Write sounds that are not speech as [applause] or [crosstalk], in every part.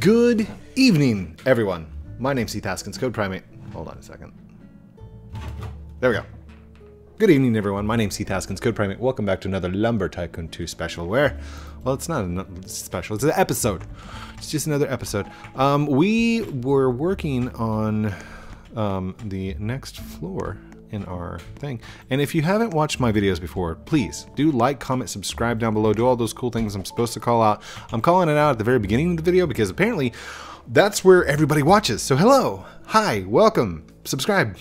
Good evening, everyone. My name's Heath Haskins, CodePrime8. Hold on a second. There we go. Good evening, everyone. My name's Heath Haskins, CodePrime8. Welcome back to another Lumber Tycoon 2 special where, well, it's not a special, it's an episode. It's just another episode. Um, we were working on um, the next floor in our thing. And if you haven't watched my videos before, please do like, comment, subscribe down below, do all those cool things I'm supposed to call out. I'm calling it out at the very beginning of the video because apparently that's where everybody watches. So hello, hi, welcome, subscribe.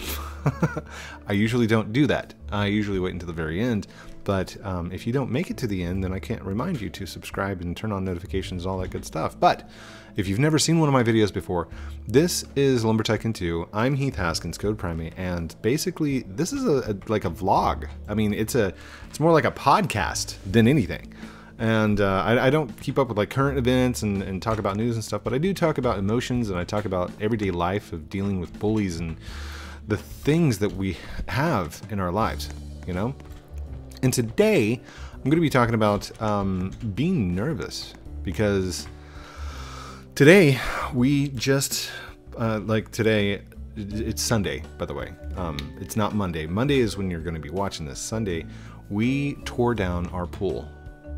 [laughs] I usually don't do that. I usually wait until the very end. But um, if you don't make it to the end, then I can't remind you to subscribe and turn on notifications, all that good stuff. But if you've never seen one of my videos before, this is Lumber Tycoon 2. I'm Heath Haskins, CodePrime8, and basically this is a, a, like a vlog. I mean, it's a it's more like a podcast than anything. And uh, I, I, don't keep up with like current events and, and talk about news and stuff, but I do talk about emotions and I talk about everyday life of dealing with bullies and the things that we have in our lives, you know? And today, I'm going to be talking about um, being nervous because today we just, uh, like today, it's Sunday, by the way. Um, it's not Monday. Monday is when you're going to be watching this. Sunday, we tore down our pool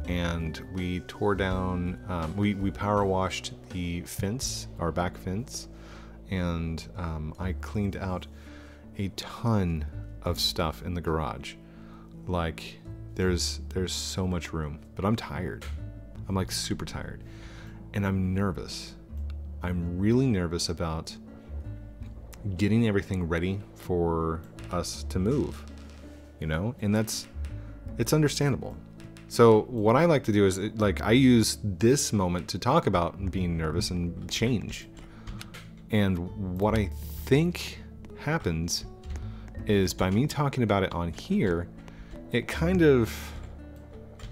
and we tore down, um, we, we power washed the fence, our back fence, and um, I cleaned out a ton of stuff in the garage. Like there's there's so much room, but I'm tired. I'm like super tired. And I'm nervous. I'm really nervous about getting everything ready for us to move. You know? And that's it's understandable. So what I like to do is like I use this moment to talk about being nervous and change. And what I think happens is by me talking about it on here, it kind of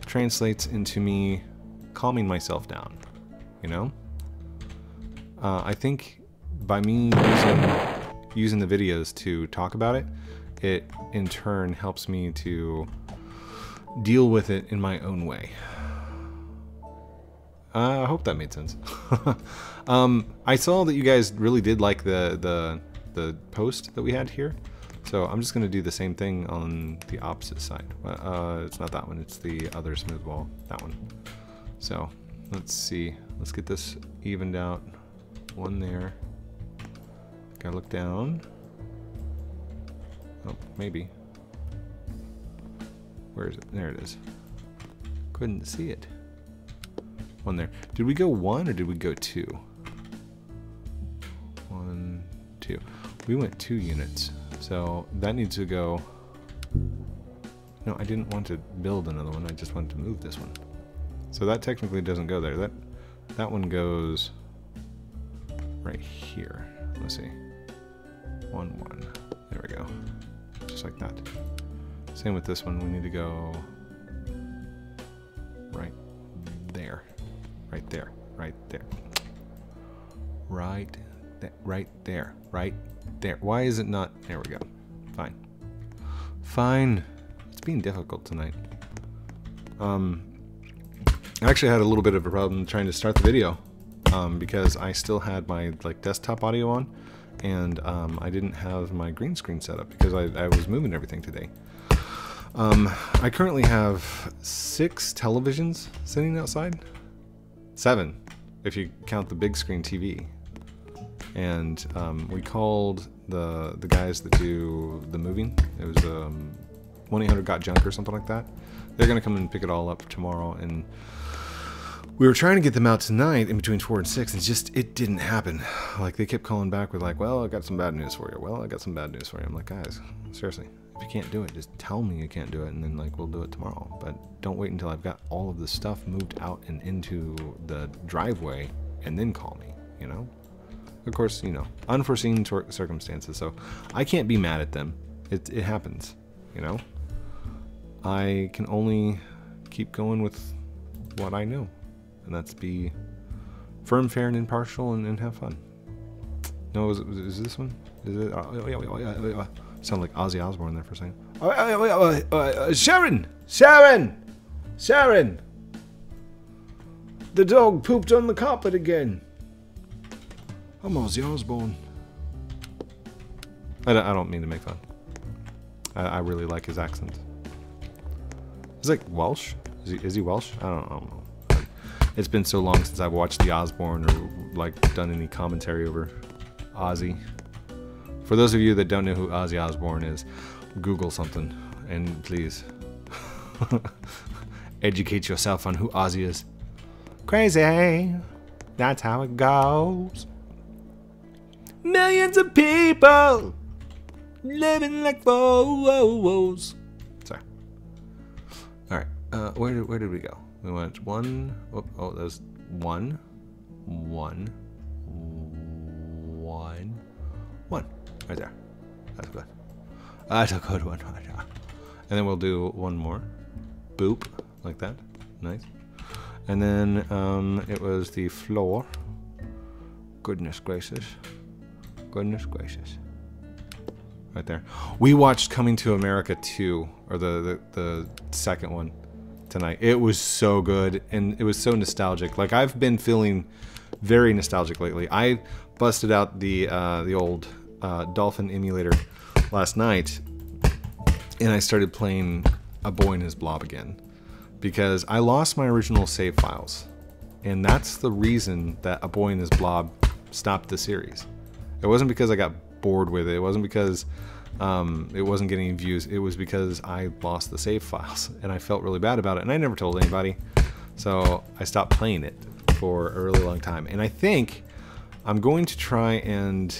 translates into me calming myself down, you know? Uh, I think by me using, using the videos to talk about it, it in turn helps me to deal with it in my own way. Uh, I hope that made sense. [laughs] um, I saw that you guys really did like the the the post that we had here. So I'm just going to do the same thing on the opposite side. Uh, it's not that one, it's the other smooth wall, that one. So let's see, let's get this evened out. One there. Gotta look down. Oh, maybe. Where is it? There it is. Couldn't see it. One there. Did we go one or did we go two? One, two. We went two units. So that needs to go... No, I didn't want to build another one. I just wanted to move this one. So that technically doesn't go there. That that one goes right here. Let's see. One, one. There we go. Just like that. Same with this one. We need to go right there. Right there. Right there. Right, th right there. Right there. Why is it not? There we go. Fine. Fine. It's being difficult tonight. Um, I actually had a little bit of a problem trying to start the video um, because I still had my like desktop audio on and um, I didn't have my green screen set up because I, I was moving everything today. Um, I currently have six televisions sitting outside. Seven, if you count the big screen TV and um, we called the the guys that do the moving. It was um, 1-800-GOT-JUNK or something like that. They're gonna come and pick it all up tomorrow, and we were trying to get them out tonight in between four and six, and just it didn't happen. Like they kept calling back with like, "Well, I got some bad news for you." Well, I got some bad news for you. I'm like, guys, seriously, if you can't do it, just tell me you can't do it, and then like we'll do it tomorrow. But don't wait until I've got all of the stuff moved out and into the driveway, and then call me. You know of course, you know, unforeseen circumstances. So I can't be mad at them. It, it happens, you know. I can only keep going with what I know, and that's be firm, fair, and impartial, and, and have fun. No, is, it, is this one? Is it? Uh, sound like Ozzy Osbourne there for a second. Uh, uh, uh, Sharon, Sharon, Sharon. The dog pooped on the carpet again. I'm Ozzy Osbourne. I don't, I don't mean to make fun. I, I really like his accent. Is like Welsh. Is he, is he Welsh? I don't, I don't know. It's been so long since I've watched the Osbourne or like done any commentary over Ozzy. For those of you that don't know who Ozzy Osbourne is, Google something and please [laughs] educate yourself on who Ozzy is. Crazy. That's how it goes. Millions of people living like fools. Sorry. All right. Uh, where did where did we go? We went one. Oh, oh there's one, one, one, one. Right there. That's good. That's a good one. And then we'll do one more. Boop. Like that. Nice. And then um, it was the floor. Goodness gracious. Goodness gracious. Right there. We watched Coming to America 2, or the, the, the second one tonight. It was so good and it was so nostalgic. Like I've been feeling very nostalgic lately. I busted out the uh, the old uh, Dolphin emulator last night and I started playing A Boy and His Blob again because I lost my original save files. And that's the reason that A Boy and His Blob stopped the series. It wasn't because I got bored with it. It wasn't because um, it wasn't getting views. It was because I lost the save files [laughs] and I felt really bad about it. And I never told anybody. So I stopped playing it for a really long time. And I think I'm going to try and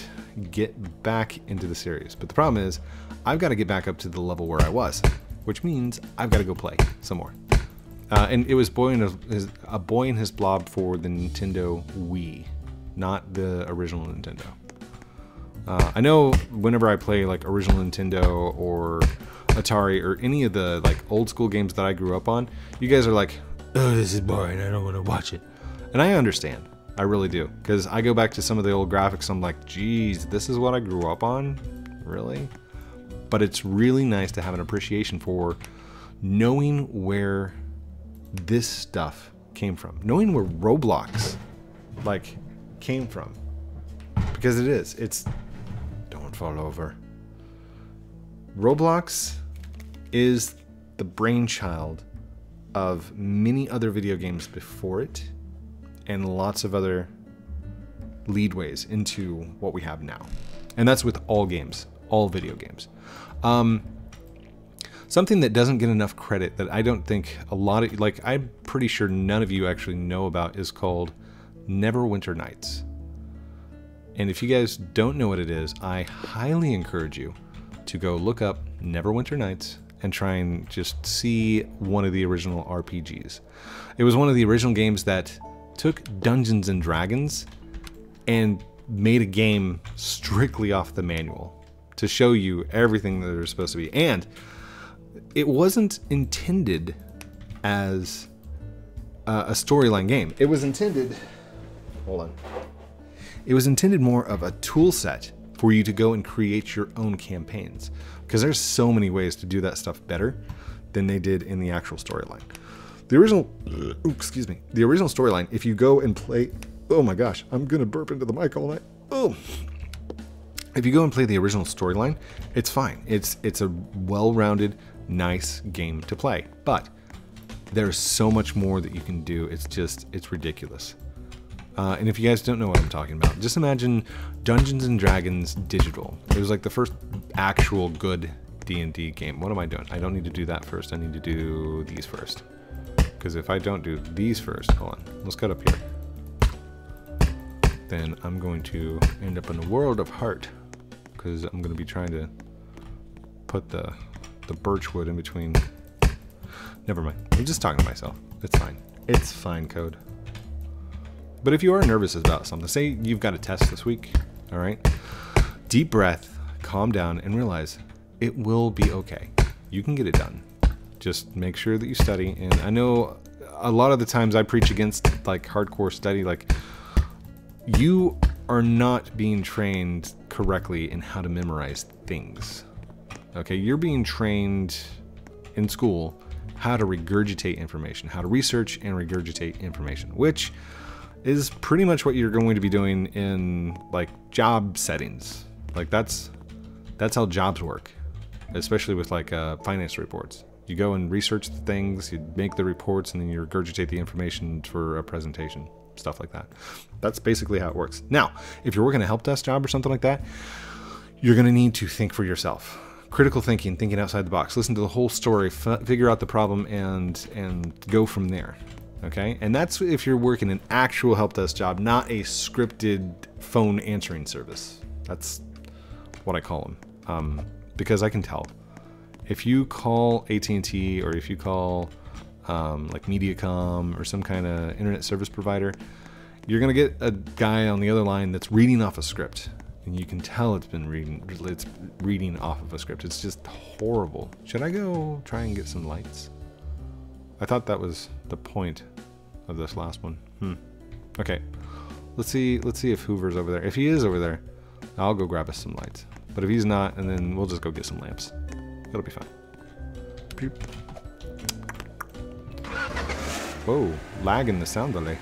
get back into the series. But the problem is, I've got to get back up to the level where I was, which means I've got to go play some more. Uh, and it was boy and a boy and his blob for the Nintendo Wii, not the original Nintendo. Uh, I know whenever I play like original Nintendo or Atari or any of the like old school games that I grew up on, you guys are like, "Oh, this is boring. I don't want to watch it," and I understand. I really do because I go back to some of the old graphics. I'm like, "Geez, this is what I grew up on." Really? but it's really nice to have an appreciation for knowing where this stuff came from, knowing where Roblox like came from, because it is. It's fall over. Roblox is the brainchild of many other video games before it and lots of other leadways into what we have now. And that's with all games, all video games. Um, something that doesn't get enough credit that I don't think a lot of, like, I'm pretty sure none of you actually know about is called Neverwinter Nights. And if you guys don't know what it is, I highly encourage you to go look up Neverwinter Nights and try and just see one of the original RPGs. It was one of the original games that took Dungeons and Dragons and made a game strictly off the manual to show you everything that they're supposed to be. And it wasn't intended as a storyline game. It was intended. Hold on. It was intended more of a tool set for you to go and create your own campaigns because there's so many ways to do that stuff better than they did in the actual storyline. The original, excuse me, the original storyline. If you go and play, oh my gosh, I'm gonna burp into the mic all night. Oh, if you go and play the original storyline, it's fine. It's it's a well-rounded, nice game to play. But there's so much more that you can do. It's just it's ridiculous. Uh, and if you guys don't know what I'm talking about, just imagine Dungeons and Dragons digital. It was like the first actual good D&D game. What am I doing? I don't need to do that first. I need to do these first. Because if I don't do these first, hold on, let's cut up here. Then I'm going to end up in a world of heart because I'm going to be trying to put the the birch wood in between. Never mind. I'm just talking to myself. It's fine. It's fine code. But if you are nervous about something, say you've got a test this week, all right? Deep breath, calm down, and realize it will be okay. You can get it done. Just make sure that you study. And I know a lot of the times I preach against like hardcore study, like you are not being trained correctly in how to memorize things. Okay, you're being trained in school how to regurgitate information, how to research and regurgitate information, which is pretty much what you're going to be doing in like job settings. Like that's that's how jobs work, especially with like uh, finance reports. You go and research the things, you make the reports, and then you regurgitate the information for a presentation, stuff like that. That's basically how it works. Now, if you're working a help desk job or something like that, you're going to need to think for yourself. Critical thinking, thinking outside the box. Listen to the whole story, figure out the problem, and and go from there. Okay, and that's if you're working an actual help desk job, not a scripted phone answering service. That's what I call them, um, because I can tell if you call AT&T or if you call um, like MediaCom or some kind of internet service provider, you're gonna get a guy on the other line that's reading off a script, and you can tell it's been reading it's reading off of a script. It's just horrible. Should I go try and get some lights? I thought that was the point of this last one. Hmm. Okay. Let's see. Let's see if Hoover's over there. If he is over there, I'll go grab us some lights. But if he's not, and then we'll just go get some lamps. It'll be fine. Beep. Whoa, lag in the sound delay.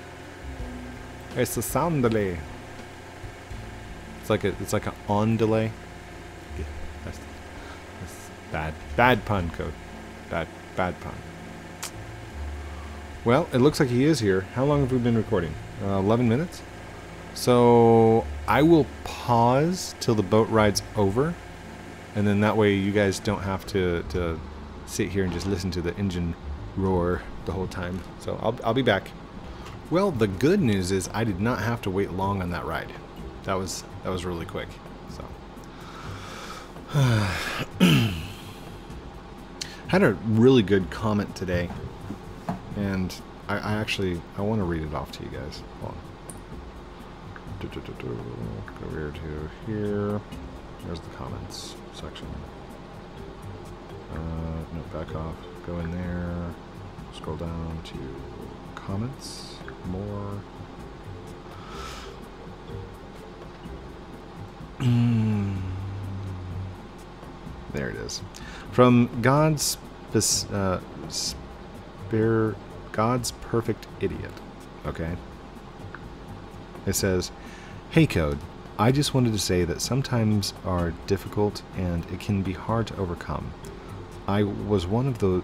It's the sound delay. It's like a it's like an on delay. Yeah, that's, that's bad bad pun code. Bad bad pun. Well, it looks like he is here. How long have we been recording? Uh, 11 minutes? So I will pause till the boat ride's over and then that way you guys don't have to, to sit here and just listen to the engine roar the whole time. So I'll, I'll be back. Well, the good news is I did not have to wait long on that ride. That was that was really quick. So [sighs] [clears throat] had a really good comment today, and I, I actually I want to read it off to you guys. On. Go here to here. There's the comments section. Uh, no, back off. Go in there. Scroll down to comments. More. [clears throat] there it is. From God's uh, spare God's perfect idiot. Okay. It says, "Hey code, I just wanted to say that sometimes are difficult and it can be hard to overcome. I was one of the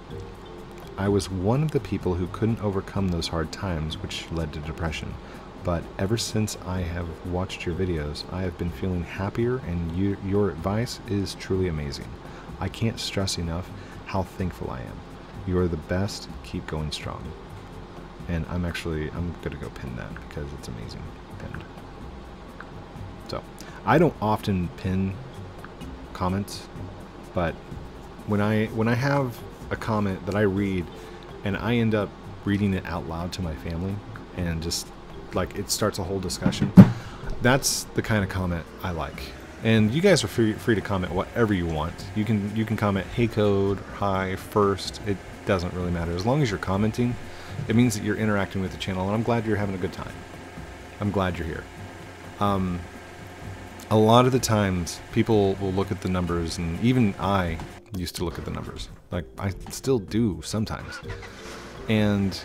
I was one of the people who couldn't overcome those hard times which led to depression. But ever since I have watched your videos, I have been feeling happier and you, your advice is truly amazing. I can't stress enough how thankful I am. You are the best. Keep going strong. And I'm actually I'm going to go pin that because it's amazing. Pinned. So I don't often pin comments, but when I when I have a comment that I read and I end up reading it out loud to my family and just like it starts a whole discussion, that's the kind of comment I like. And you guys are free, free to comment whatever you want. You can you can comment hey code, hi, first. It doesn't really matter as long as you're commenting. It means that you're interacting with the channel, and I'm glad you're having a good time. I'm glad you're here. Um, a lot of the times people will look at the numbers and even I used to look at the numbers. Like I still do sometimes. And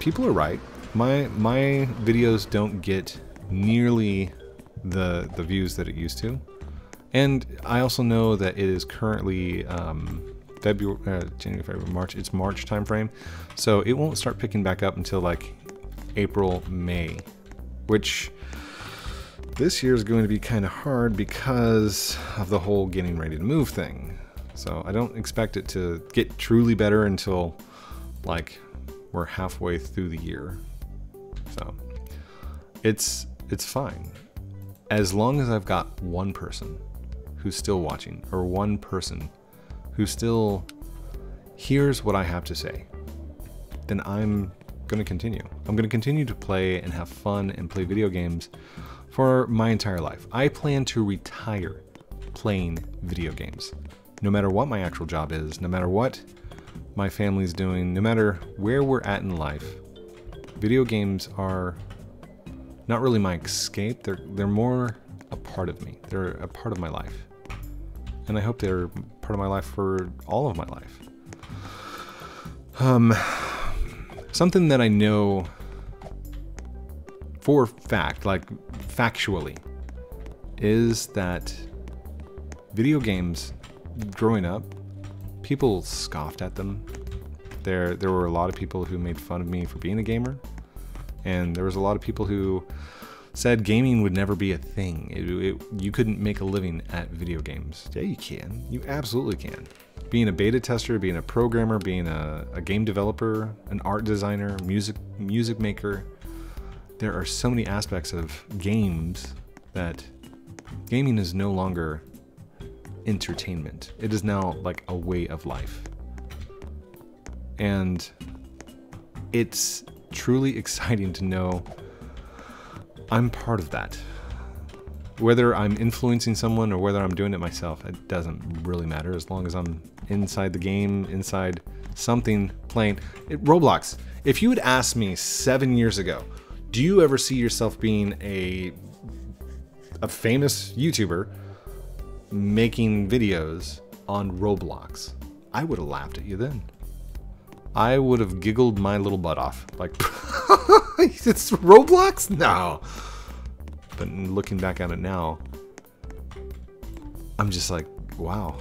people are right. My my videos don't get nearly the the views that it used to. And I also know that it is currently um, February, uh, January, February, March. It's March time frame, so it won't start picking back up until like April, May, which this year is going to be kind of hard because of the whole getting ready to move thing. So I don't expect it to get truly better until like we're halfway through the year. So it's it's fine. As long as I've got one person who's still watching or one person who still hears what I have to say, then I'm going to continue. I'm going to continue to play and have fun and play video games for my entire life. I plan to retire playing video games. No matter what my actual job is, no matter what my family's doing, no matter where we're at in life, video games are not really my escape. They're they're more a part of me. They're a part of my life. And I hope they're part of my life for all of my life. Um something that I know for fact, like factually, is that video games growing up, people scoffed at them. There, there were a lot of people who made fun of me for being a gamer, and there was a lot of people who said gaming would never be a thing. It, it, you couldn't make a living at video games. Yeah, you can. You absolutely can. Being a beta tester, being a programmer, being a, a game developer, an art designer, music music maker, there are so many aspects of games that gaming is no longer entertainment. It is now like a way of life. And it's truly [laughs] exciting to know I'm part of that. Whether I'm influencing someone or whether I'm doing it myself, it doesn't really matter as long as I'm inside the game, inside something playing. It, Roblox. If you had asked me seven years ago, do you ever see yourself being a a famous YouTuber making videos on Roblox? I would have laughed at you then. I would have giggled my little butt off. Like, [laughs] [laughs] it's Roblox? No. But looking back at it now, I'm just like, wow.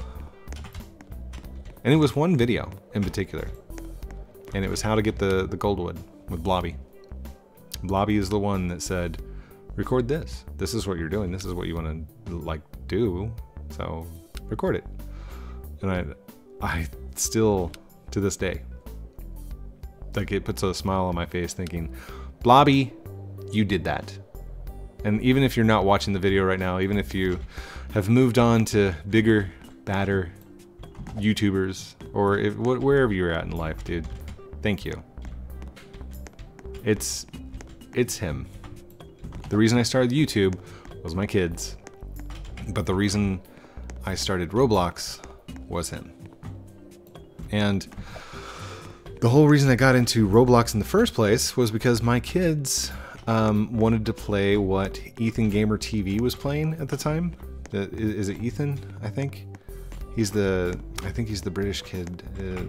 And it was one video in particular. And it was how to get the, the Goldwood with Blobby. Blobby is the one that said, record this. This is what you're doing. This is what you want to like do. So record it. And I, I still, to this day, like it puts a smile on my face thinking, Blobby, you did that. And even if you're not watching the video right now, even if you have moved on to bigger, badder YouTubers, or if, wherever you're at in life, dude, thank you. It's, it's him. The reason I started YouTube was my kids, but the reason I started Roblox was him. And the whole reason I got into Roblox in the first place was because my kids um, wanted to play what Ethan Gamer TV was playing at the time. Is it Ethan? I think he's the. I think he's the British kid. Uh,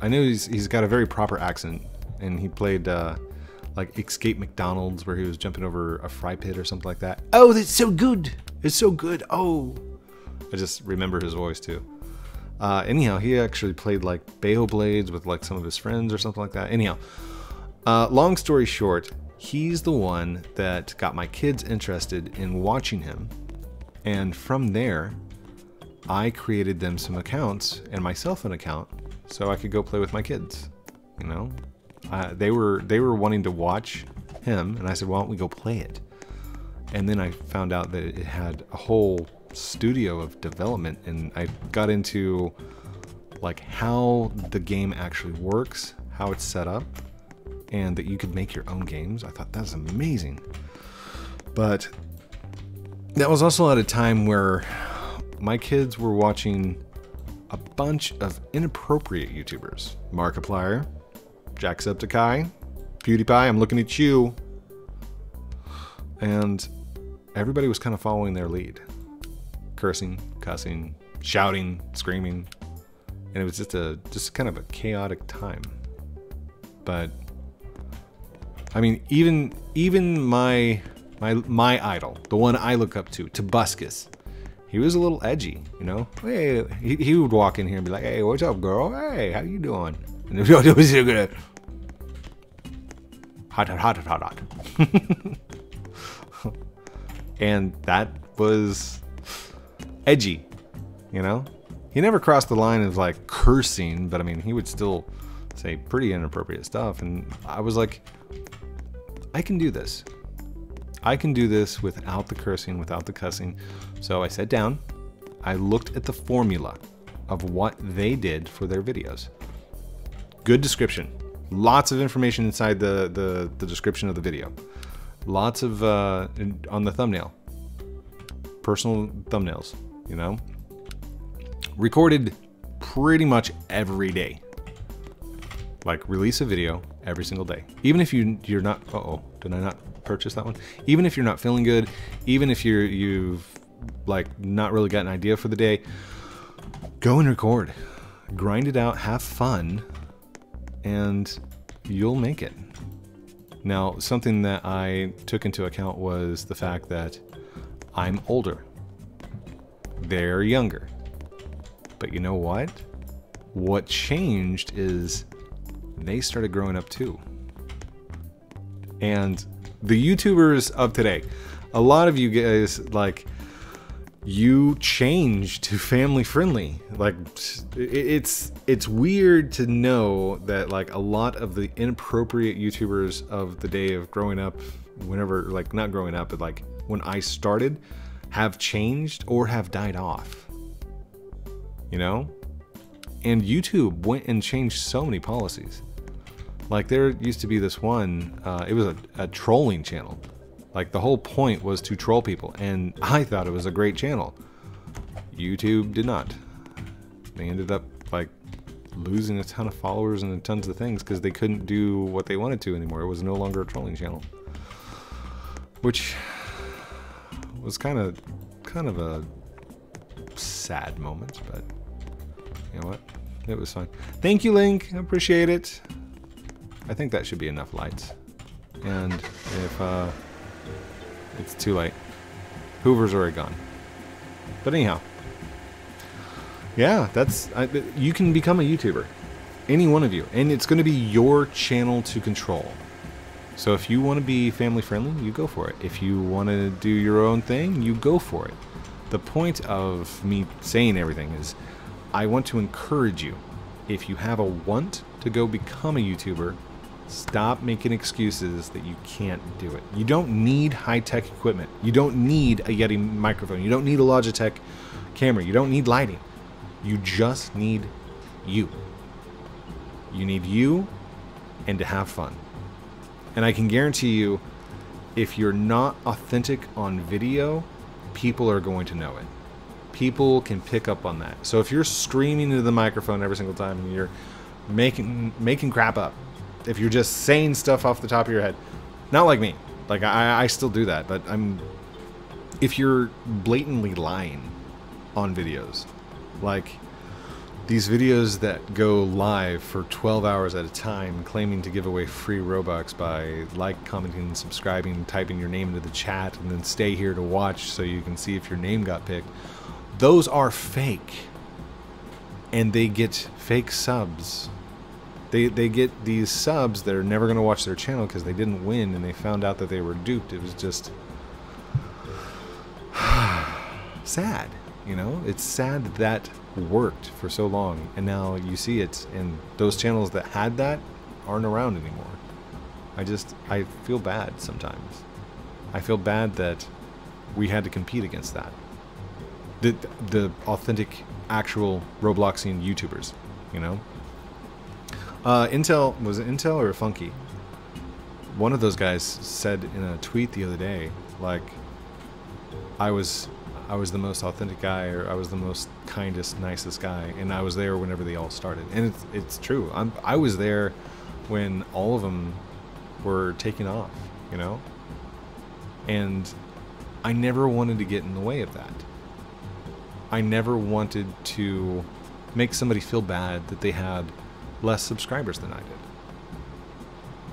I know he's he's got a very proper accent, and he played uh, like Escape McDonald's, where he was jumping over a fry pit or something like that. Oh, that's so good! It's so good. Oh, I just remember his voice too. Uh, anyhow, he actually played like Bayo Blades with like some of his friends or something like that. Anyhow, uh, long story short, he's the one that got my kids interested in watching him. And from there, I created them some accounts and myself an account so I could go play with my kids. You know, uh, they were they were wanting to watch him, and I said, "Why don't we go play it?" And then I found out that it had a whole studio of development and I got into like how the game actually works, how it's set up, and that you could make your own games. I thought that's amazing. But that was also at a time where my kids were watching a bunch of inappropriate YouTubers. Markiplier, Jacksepticeye, PewDiePie, I'm looking at you. And everybody was kind of following their lead cursing, cussing, shouting, screaming, and it was just a just kind of a chaotic time. But I mean, even even my my my idol, the one I look up to, Tobuscus, he was a little edgy, you know. Hey, he, he would walk in here and be like, "Hey, what's up, girl? Hey, how you doing?" And it was good. Hot, hot, hot, hot, hot. [laughs] and that was edgy, you know? He never crossed the line of like cursing, but I mean, he would still say pretty inappropriate stuff. And I was like, I can do this. I can do this without the cursing, without the cussing. So I sat down, I looked at the formula of what they did for their videos. Good description. Lots of information inside the, the, the description of the video. Lots of, uh, on the thumbnail. Personal thumbnails you know? Recorded pretty much every day. Like release a video every single day. Even if you you're not uh oh, did I not purchase that one? Even if you're not feeling good, even if you're you've like not really got an idea for the day, go and record. Grind it out, have fun, and you'll make it. Now, something that I took into account was the fact that I'm older. They're younger. But you know what? What changed is they started growing up too. And the YouTubers of today, a lot of you guys like you change to family friendly like it's it's weird to know that like a lot of the inappropriate youtubers of the day of growing up whenever like not growing up but like when i started have changed or have died off you know and youtube went and changed so many policies like there used to be this one uh, it was a, a trolling channel like the whole point was to troll people, and I thought it was a great channel. YouTube did not. They ended up like losing a ton of followers and tons of things because they couldn't do what they wanted to anymore. It was no longer a trolling channel, which was kind of kind of a sad moment, but you know what? It was fine. Thank you, Link. I appreciate it. I think that should be enough lights. And if uh, it's too late. Hoover's already gone. But anyhow. Yeah, that's... I, you can become a YouTuber. Any one of you. And it's going to be your channel to control. So if you want to be family friendly, you go for it. If you want to do your own thing, you go for it. The point of me saying everything is I want to encourage you. If you have a want to go become a YouTuber, Stop making excuses that you can't do it. You don't need high tech equipment. You don't need a Yeti microphone. You don't need a Logitech camera. You don't need lighting. You just need you. You need you and to have fun. And I can guarantee you, if you're not authentic on video, people are going to know it. People can pick up on that. So if you're screaming into the microphone every single time and you're making making crap up, if you're just saying stuff off the top of your head. Not like me. Like I, I still do that, but I'm. If you're blatantly lying on videos, like these videos that go live for 12 hours at a time claiming to give away free Robux by like, commenting, subscribing, typing your name into the chat, and then stay here to watch so you can see if your name got picked. Those are fake. And they get fake subs they they get these subs that are never going to watch their channel because they didn't win and they found out that they were duped. It was just [sighs] sad, you know. It's sad that that worked for so long, and now you see it, and those channels that had that aren't around anymore. I just I feel bad sometimes. I feel bad that we had to compete against that. The the authentic, actual Robloxian YouTubers, you know. Uh, Intel was it Intel or Funky? One of those guys said in a tweet the other day, like, I was, I was the most authentic guy, or I was the most kindest, nicest guy, and I was there whenever they all started. And it's it's true. I'm I was there when all of them were taking off, you know. And I never wanted to get in the way of that. I never wanted to make somebody feel bad that they had less subscribers than I did.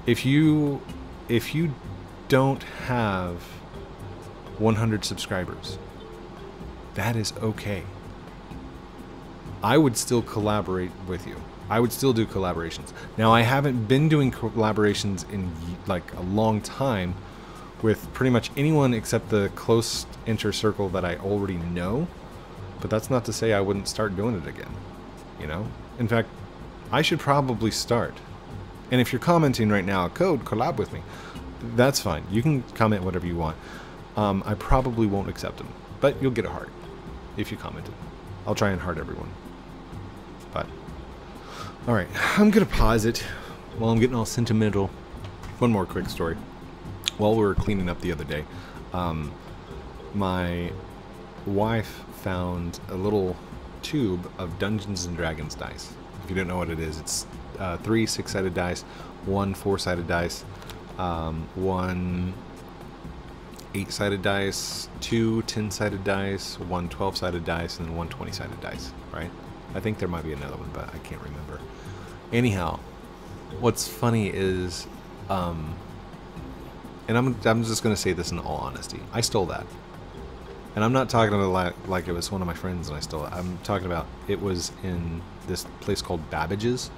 If you if you don't have 100 subscribers, that is okay. I would still collaborate with you. I would still do collaborations. Now I haven't been doing collaborations in like a long time with pretty much anyone except the close inner circle that I already know. But that's not to say I wouldn't start doing it again. You know? In fact, I should probably start. And if you're commenting right now, code, collab with me. That's fine. You can comment whatever you want. Um, I probably won't accept them, but you'll get a heart if you commented. I'll try and heart everyone. But, alright, I'm to pause it while I'm getting all sentimental. One more quick story. While we were cleaning up the other day, um, my wife found a little tube of Dungeons and Dragons dice. If you don't know what it is, it's uh, three six-sided dice, one four-sided dice, um, one eight-sided dice, two 10-sided dice, one 12-sided dice, and then one 20-sided dice, right? I think there might be another one, but I can't remember. Anyhow, what's funny is um, and I'm, I'm just going to say this in all honesty. I stole that. And I'm not talking about like, like it was one of my friends and I stole it. I'm talking about it was in this place called Babbage's,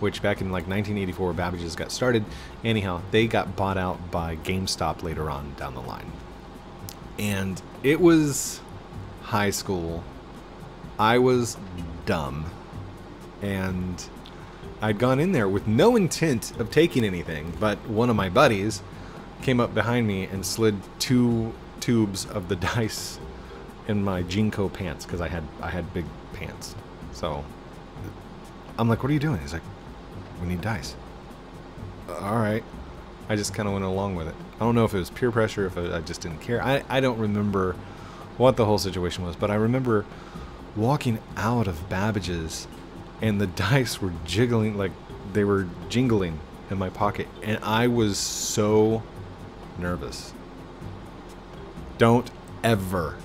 which back in like 1984, Babbage's got started. Anyhow, they got bought out by GameStop later on down the line. And it was high school. I was dumb. And I'd gone in there with no intent of taking anything, but one of my buddies came up behind me and slid two tubes of the [laughs] dice in my JNCO pants because I had I had big pants. So I'm like, "What are you doing?" He's like, "We need dice." All right. I just kind of went along with it. I don't know if it was peer pressure, if I just didn't care. I, I don't remember what the whole situation was, but I remember walking out of Babbage's and the [laughs] dice were jiggling, like they were jingling in my pocket, and I was so nervous. Don't ever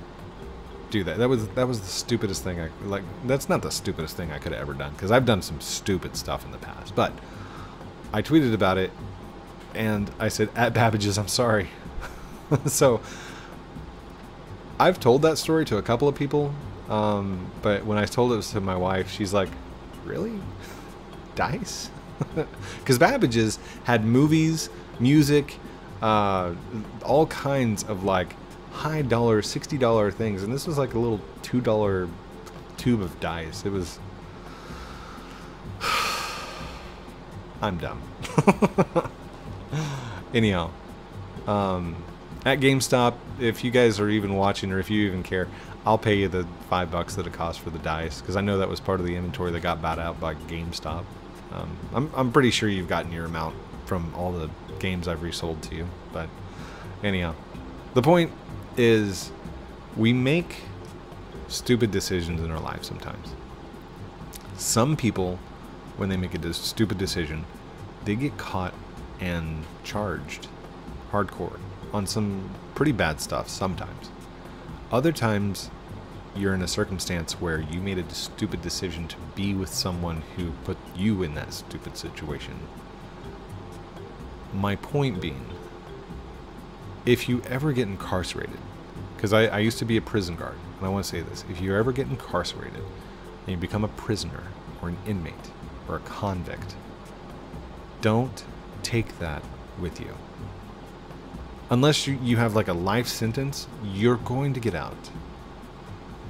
do that. That was that was the stupidest thing I like. That's not the stupidest thing I could have ever done because I've done some stupid stuff in the past. But I tweeted about it, and I said at Babbage's, I'm sorry. [laughs] so I've told that story to a couple of people, um, but when I told it to my wife, she's like, "Really, dice?" [laughs] Because Babbage's had movies, music, uh, all kinds of like high dollar, sixty dollar things, and this was like a little two dollar tube of dice. It was. [sighs] I'm dumb. [laughs] Anyhow, um, at GameStop, if you guys are even watching or if you even care, I'll pay you the five bucks that it cost for the dice because I know that was part of the inventory that got bought out by GameStop. Um, I'm, I'm pretty sure you've gotten your amount from all the games I've resold to you. But anyhow, the point is we make stupid decisions in our lives sometimes. Some people, when they make a stupid decision, they get caught and charged hardcore on some pretty bad stuff sometimes. Other times, you're in a circumstance where you made a stupid decision to be with someone who put you in that stupid situation my point being, if you ever get incarcerated, because I, I, used to be a prison guard, and I want to say this if you ever get incarcerated and you become a prisoner or an inmate or a convict, don't take that with you. Unless you, you have like a life sentence, you're going to get out.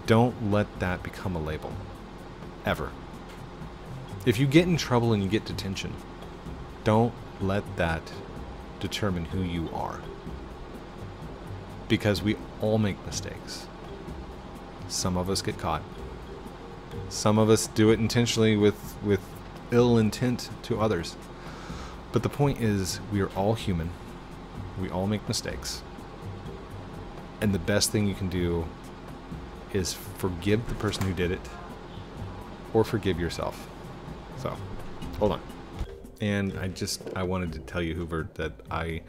Don't let that become a label. Ever. If you get in trouble and you get detention, don't let that determine who you are. Because we all make mistakes. Some of us get caught. Some of us do it intentionally with, with ill intent to others. But the point is, we are all human. We all make mistakes. And the best thing you can do is forgive the person who did it or forgive yourself. So, hold on. And I just I wanted to tell you, Hoover, that I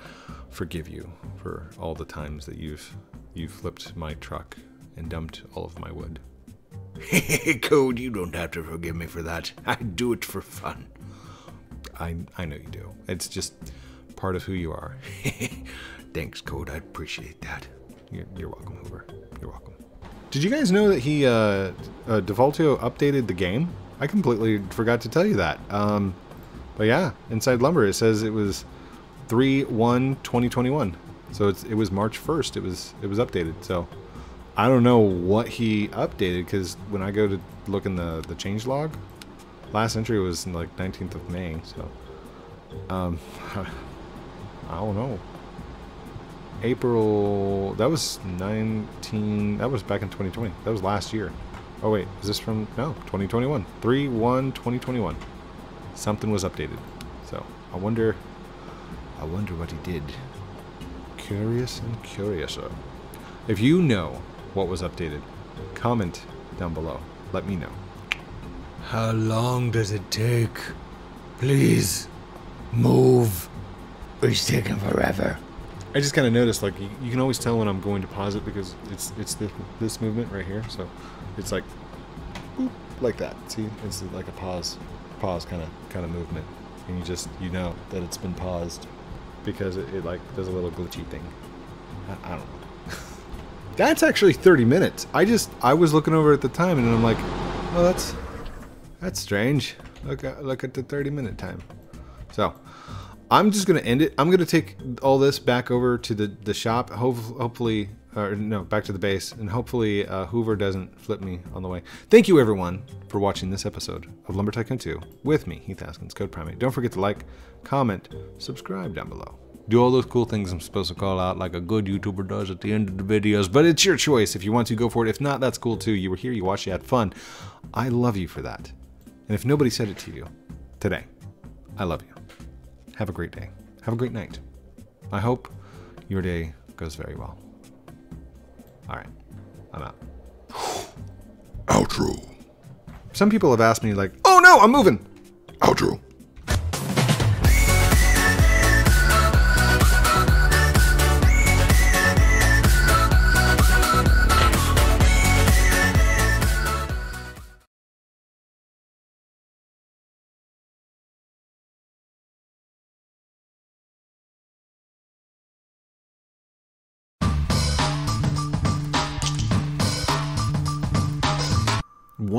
forgive you for all the times that you've you flipped my truck and dumped all of my wood. Hey, [laughs] Code, you don't have to forgive me for that. [laughs] I do it for fun. I I know you do. It's just part of who you are. [laughs] Thanks, Code. I appreciate that. You're, you're welcome, Hoover. You're welcome. Did you guys know that he uh, uh Defaultio updated the game? I completely forgot to tell you that. Um, but yeah, Inside Lumber, it says it was 3-1-2021. So it's, it was March 1st. It was it was updated. So I don't know what he updated because when I go to look in the the change log, last entry was like 19th of May. So um, [laughs] I don't know. April that was 19 that was back in 2020 that was last year oh wait is this from no 2021 3 1 2021 something was updated. So I wonder, I wonder what he did. Curious and curiouser. If you know what was updated, comment down below. Let me know. How long does it take? Please, move. It's taking forever. I just kind of noticed, like, you, you, can always tell when I'm going to pause it because it's it's this, this movement right here. So it's like, boop, like that. See, it's like a pause pause kind of kind of movement, and you just you know that it's been paused. Because it, it like does a little glitchy thing. I, I don't know. [laughs] that's actually 30 minutes. I just I was looking over at the time and I'm like, well, that's that's strange. Look at look at the 30 minute time. So I'm just gonna end it. I'm gonna take all this back over to the the shop. Hopefully, hopefully or no, back to the base, and hopefully uh, Hoover doesn't flip me on the way. Thank you everyone for watching this episode of Lumber Tycoon 2 with me, Heath Haskins, Code Primate. Don't forget to like, comment, subscribe down below. Do all those cool things I'm supposed to call out like a good YouTuber does at the end of the videos, but it's your choice. If you want to, go for it. If not, that's cool too. You were here, you watched, you had fun. I love you for that. And if nobody said it to you today, I love you. Have a great day. Have a great night. I hope your day goes very well. All right, I'm out. Outro. Some people have asked me, like, oh no, I'm moving. Outro.